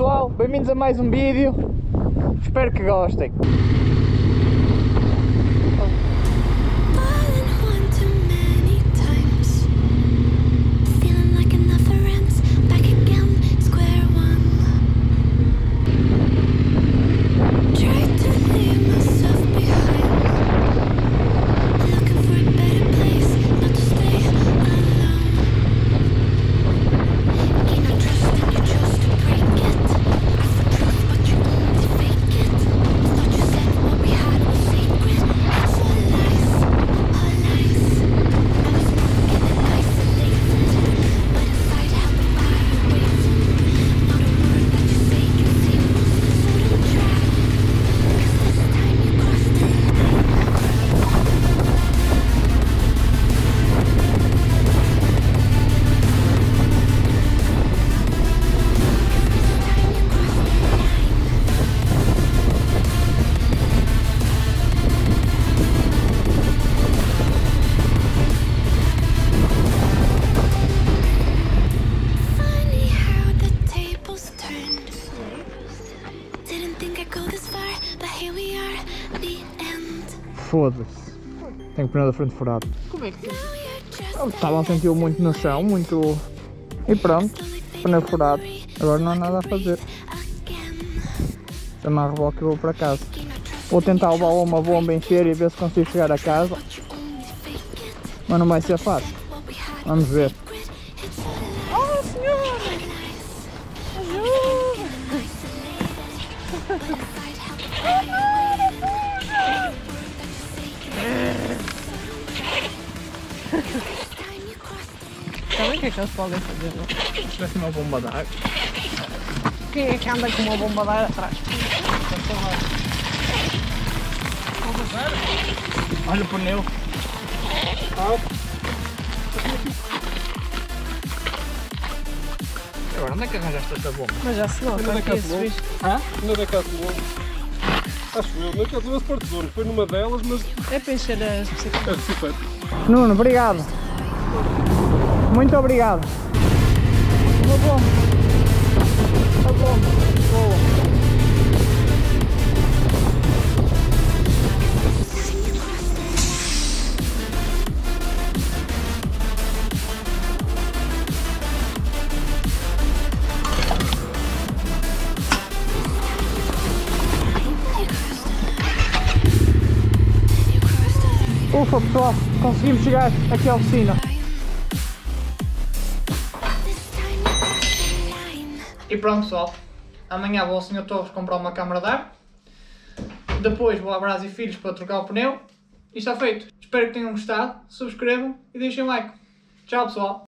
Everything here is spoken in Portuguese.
Pessoal, bem-vindos a mais um vídeo. Espero que gostem. Foda-se. Tenho o pneu da frente furado. Como é que Eu Estava a sentir muito no chão, muito. E pronto, pneu furado. Agora não há nada a fazer. again. Chama a reboque e vou para casa. Vou tentar levar uma bomba encher e ver se consigo chegar a casa, mas não vai ser fácil. Vamos ver. Que é que eles podem fazer? não? Parece uma bomba de água. Quem é que anda com uma bomba de ar atrás? Olha o pneu. Agora onde é que arranjaste esta bomba? Mas já se nota aqui cá esse se bicho. Não é da casa do homem. Acho eu, na casa das partidores. Foi numa delas, mas É para encher as bicicletas. é. Nuno, obrigado. Muito obrigado. Uma bomba. Uma bomba. Boa. Ufa pessoal, conseguimos chegar aqui à oficina. E pronto pessoal, amanhã vou ao Sr. Torres comprar uma câmara de ar. Depois vou à Brás e Filhos para trocar o pneu. E está feito. Espero que tenham gostado, subscrevam e deixem like. Tchau pessoal.